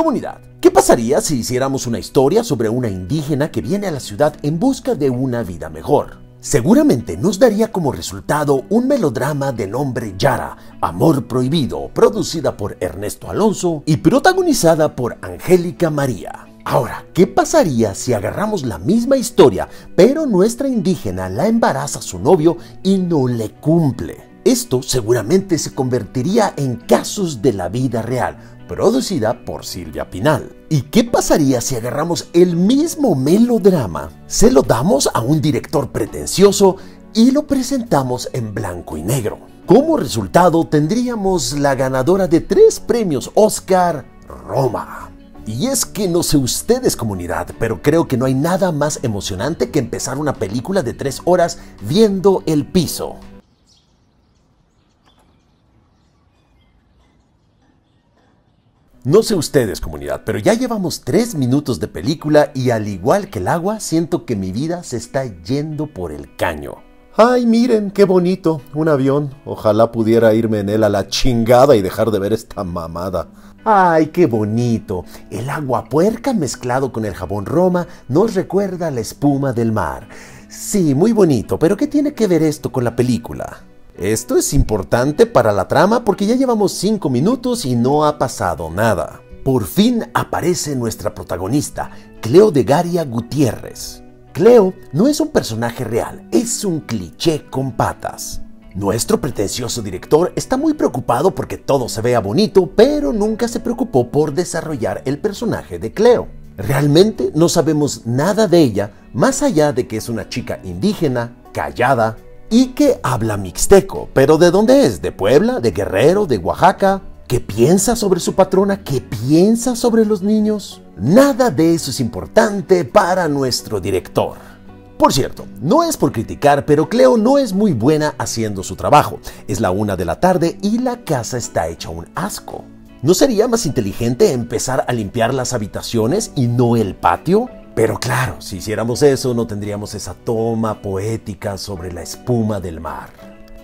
Comunidad, ¿qué pasaría si hiciéramos una historia sobre una indígena que viene a la ciudad en busca de una vida mejor? Seguramente nos daría como resultado un melodrama de nombre Yara, Amor Prohibido, producida por Ernesto Alonso y protagonizada por Angélica María. Ahora, ¿qué pasaría si agarramos la misma historia, pero nuestra indígena la embaraza a su novio y no le cumple? Esto seguramente se convertiría en casos de la vida real, producida por Silvia Pinal. ¿Y qué pasaría si agarramos el mismo melodrama, se lo damos a un director pretencioso y lo presentamos en blanco y negro? Como resultado tendríamos la ganadora de tres premios Oscar, Roma. Y es que no sé ustedes comunidad, pero creo que no hay nada más emocionante que empezar una película de tres horas viendo el piso. No sé ustedes, comunidad, pero ya llevamos tres minutos de película y al igual que el agua, siento que mi vida se está yendo por el caño. Ay, miren, qué bonito, un avión. Ojalá pudiera irme en él a la chingada y dejar de ver esta mamada. Ay, qué bonito. El agua puerca mezclado con el jabón Roma nos recuerda la espuma del mar. Sí, muy bonito, pero ¿qué tiene que ver esto con la película? Esto es importante para la trama porque ya llevamos 5 minutos y no ha pasado nada. Por fin aparece nuestra protagonista, Cleo de Garia Gutiérrez. Cleo no es un personaje real, es un cliché con patas. Nuestro pretencioso director está muy preocupado porque todo se vea bonito, pero nunca se preocupó por desarrollar el personaje de Cleo. Realmente no sabemos nada de ella, más allá de que es una chica indígena, callada, y que habla mixteco. ¿Pero de dónde es? ¿De Puebla? ¿De Guerrero? ¿De Oaxaca? ¿Qué piensa sobre su patrona? ¿Qué piensa sobre los niños? Nada de eso es importante para nuestro director. Por cierto, no es por criticar, pero Cleo no es muy buena haciendo su trabajo. Es la una de la tarde y la casa está hecha un asco. ¿No sería más inteligente empezar a limpiar las habitaciones y no el patio? Pero claro, si hiciéramos eso no tendríamos esa toma poética sobre la espuma del mar.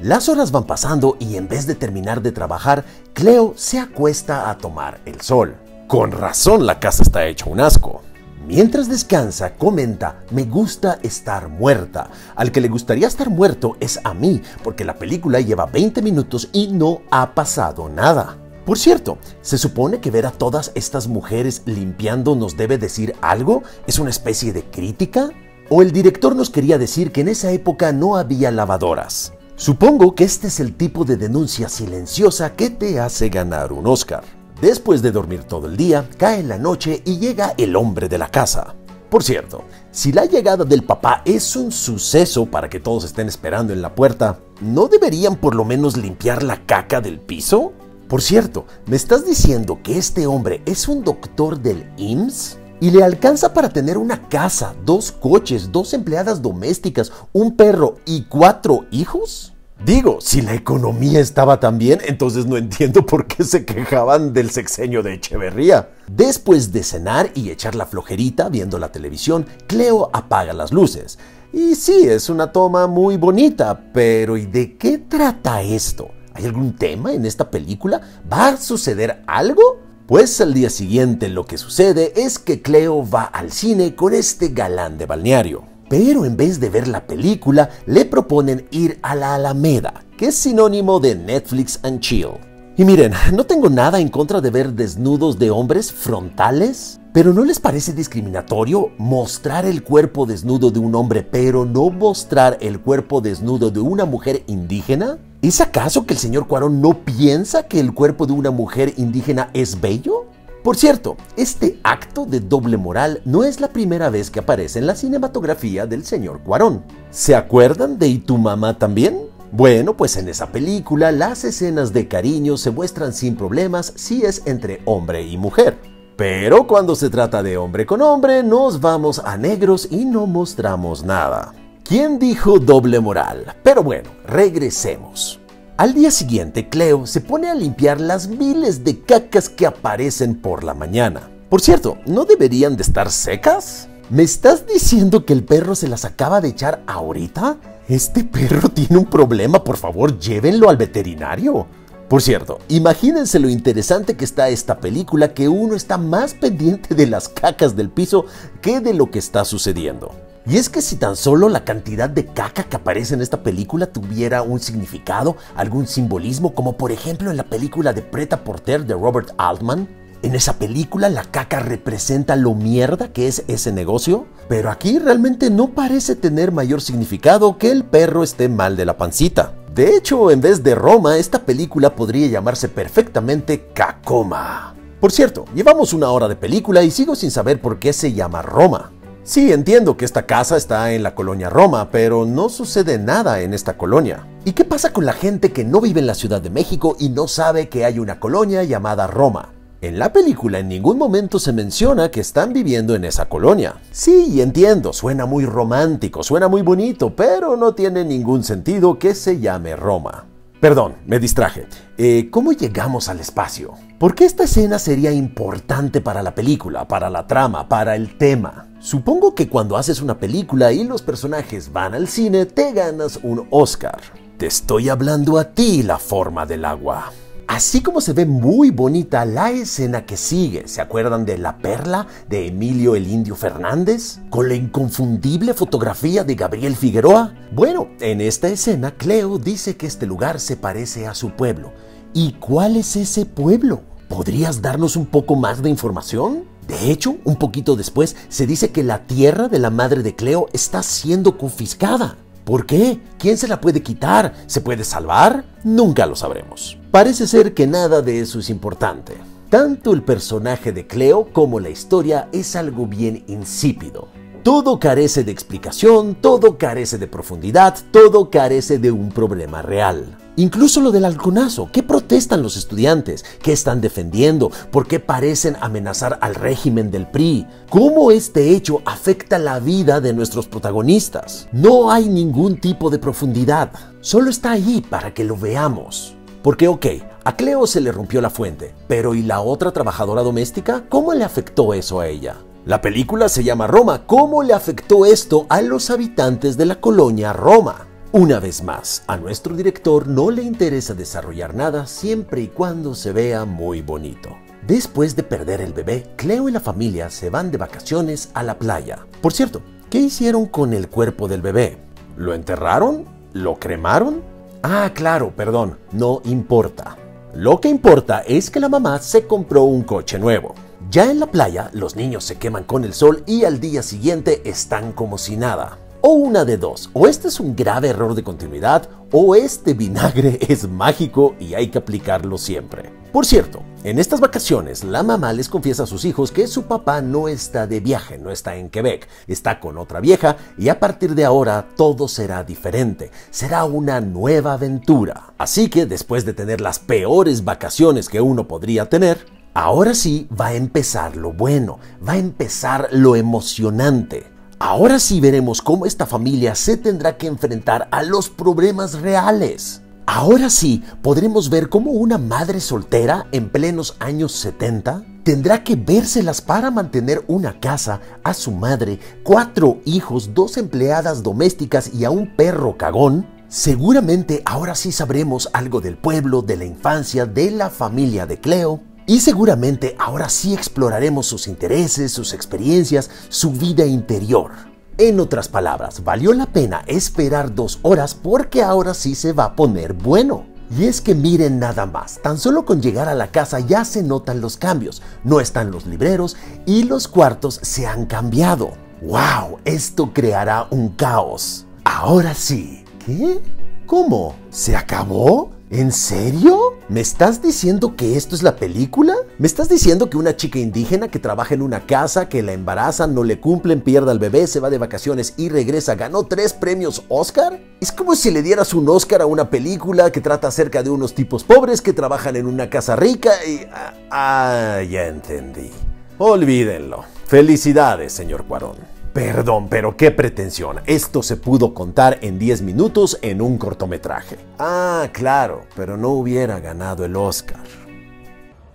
Las horas van pasando y en vez de terminar de trabajar, Cleo se acuesta a tomar el sol. Con razón la casa está hecha un asco. Mientras descansa, comenta, me gusta estar muerta. Al que le gustaría estar muerto es a mí, porque la película lleva 20 minutos y no ha pasado nada. Por cierto, ¿se supone que ver a todas estas mujeres limpiando nos debe decir algo? ¿Es una especie de crítica? ¿O el director nos quería decir que en esa época no había lavadoras? Supongo que este es el tipo de denuncia silenciosa que te hace ganar un Oscar. Después de dormir todo el día, cae la noche y llega el hombre de la casa. Por cierto, si la llegada del papá es un suceso para que todos estén esperando en la puerta, ¿no deberían por lo menos limpiar la caca del piso? Por cierto, ¿me estás diciendo que este hombre es un doctor del IMSS? ¿Y le alcanza para tener una casa, dos coches, dos empleadas domésticas, un perro y cuatro hijos? Digo, si la economía estaba tan bien, entonces no entiendo por qué se quejaban del sexenio de Echeverría. Después de cenar y echar la flojerita viendo la televisión, Cleo apaga las luces. Y sí, es una toma muy bonita, pero ¿y de qué trata esto? ¿Hay algún tema en esta película? ¿Va a suceder algo? Pues al día siguiente lo que sucede es que Cleo va al cine con este galán de balneario. Pero en vez de ver la película, le proponen ir a la Alameda, que es sinónimo de Netflix and Chill. Y miren, no tengo nada en contra de ver desnudos de hombres frontales, pero ¿no les parece discriminatorio mostrar el cuerpo desnudo de un hombre, pero no mostrar el cuerpo desnudo de una mujer indígena? ¿Es acaso que el señor Cuarón no piensa que el cuerpo de una mujer indígena es bello? Por cierto, este acto de doble moral no es la primera vez que aparece en la cinematografía del señor Cuarón. ¿Se acuerdan de Y tu mamá también? Bueno, pues en esa película las escenas de cariño se muestran sin problemas si es entre hombre y mujer. Pero cuando se trata de hombre con hombre, nos vamos a negros y no mostramos nada. ¿Quién dijo doble moral? Pero bueno, regresemos. Al día siguiente, Cleo se pone a limpiar las miles de cacas que aparecen por la mañana. Por cierto, ¿no deberían de estar secas? ¿Me estás diciendo que el perro se las acaba de echar ahorita? Este perro tiene un problema, por favor, llévenlo al veterinario. Por cierto, imagínense lo interesante que está esta película que uno está más pendiente de las cacas del piso que de lo que está sucediendo. Y es que si tan solo la cantidad de caca que aparece en esta película tuviera un significado, algún simbolismo, como por ejemplo en la película de Preta Porter de Robert Altman, en esa película la caca representa lo mierda que es ese negocio, pero aquí realmente no parece tener mayor significado que el perro esté mal de la pancita. De hecho, en vez de Roma, esta película podría llamarse perfectamente Cacoma. Por cierto, llevamos una hora de película y sigo sin saber por qué se llama Roma. Sí, entiendo que esta casa está en la colonia Roma, pero no sucede nada en esta colonia. ¿Y qué pasa con la gente que no vive en la Ciudad de México y no sabe que hay una colonia llamada Roma? En la película en ningún momento se menciona que están viviendo en esa colonia. Sí, entiendo, suena muy romántico, suena muy bonito, pero no tiene ningún sentido que se llame Roma. Perdón, me distraje. Eh, ¿Cómo llegamos al espacio? ¿Por qué esta escena sería importante para la película, para la trama, para el tema? Supongo que cuando haces una película y los personajes van al cine, te ganas un Oscar. Te estoy hablando a ti, la forma del agua. Así como se ve muy bonita la escena que sigue, ¿se acuerdan de La Perla de Emilio el Indio Fernández? Con la inconfundible fotografía de Gabriel Figueroa. Bueno, en esta escena Cleo dice que este lugar se parece a su pueblo. ¿Y cuál es ese pueblo? ¿Podrías darnos un poco más de información? De hecho, un poquito después se dice que la tierra de la madre de Cleo está siendo confiscada. ¿Por qué? ¿Quién se la puede quitar? ¿Se puede salvar? Nunca lo sabremos. Parece ser que nada de eso es importante. Tanto el personaje de Cleo como la historia es algo bien insípido. Todo carece de explicación, todo carece de profundidad, todo carece de un problema real. Incluso lo del halconazo. ¿Qué protestan los estudiantes? ¿Qué están defendiendo? ¿Por qué parecen amenazar al régimen del PRI? ¿Cómo este hecho afecta la vida de nuestros protagonistas? No hay ningún tipo de profundidad. Solo está ahí para que lo veamos. Porque, ok, a Cleo se le rompió la fuente, pero ¿y la otra trabajadora doméstica? ¿Cómo le afectó eso a ella? La película se llama Roma. ¿Cómo le afectó esto a los habitantes de la colonia Roma? Una vez más, a nuestro director no le interesa desarrollar nada siempre y cuando se vea muy bonito. Después de perder el bebé, Cleo y la familia se van de vacaciones a la playa. Por cierto, ¿qué hicieron con el cuerpo del bebé? ¿Lo enterraron? ¿Lo cremaron? Ah, claro, perdón, no importa. Lo que importa es que la mamá se compró un coche nuevo. Ya en la playa, los niños se queman con el sol y al día siguiente están como si nada. O una de dos, o este es un grave error de continuidad, o este vinagre es mágico y hay que aplicarlo siempre. Por cierto, en estas vacaciones la mamá les confiesa a sus hijos que su papá no está de viaje, no está en Quebec, está con otra vieja y a partir de ahora todo será diferente, será una nueva aventura. Así que después de tener las peores vacaciones que uno podría tener, Ahora sí va a empezar lo bueno, va a empezar lo emocionante. Ahora sí veremos cómo esta familia se tendrá que enfrentar a los problemas reales. Ahora sí podremos ver cómo una madre soltera en plenos años 70 tendrá que vérselas para mantener una casa, a su madre, cuatro hijos, dos empleadas domésticas y a un perro cagón. Seguramente ahora sí sabremos algo del pueblo, de la infancia, de la familia de Cleo y seguramente ahora sí exploraremos sus intereses, sus experiencias, su vida interior. En otras palabras, valió la pena esperar dos horas porque ahora sí se va a poner bueno. Y es que miren nada más, tan solo con llegar a la casa ya se notan los cambios. No están los libreros y los cuartos se han cambiado. ¡Wow! Esto creará un caos. Ahora sí. ¿Qué? ¿Cómo? ¿Se acabó? ¿En serio? ¿Me estás diciendo que esto es la película? ¿Me estás diciendo que una chica indígena que trabaja en una casa, que la embarazan, no le cumplen, pierda al bebé, se va de vacaciones y regresa, ganó tres premios Oscar? Es como si le dieras un Oscar a una película que trata acerca de unos tipos pobres que trabajan en una casa rica y... Ah, ah ya entendí. Olvídenlo. Felicidades, señor Cuarón. Perdón, pero qué pretensión. Esto se pudo contar en 10 minutos en un cortometraje. Ah, claro, pero no hubiera ganado el Oscar.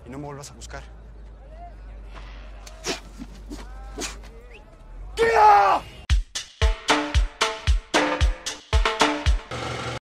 Y no me vuelvas a buscar. ¡Tía!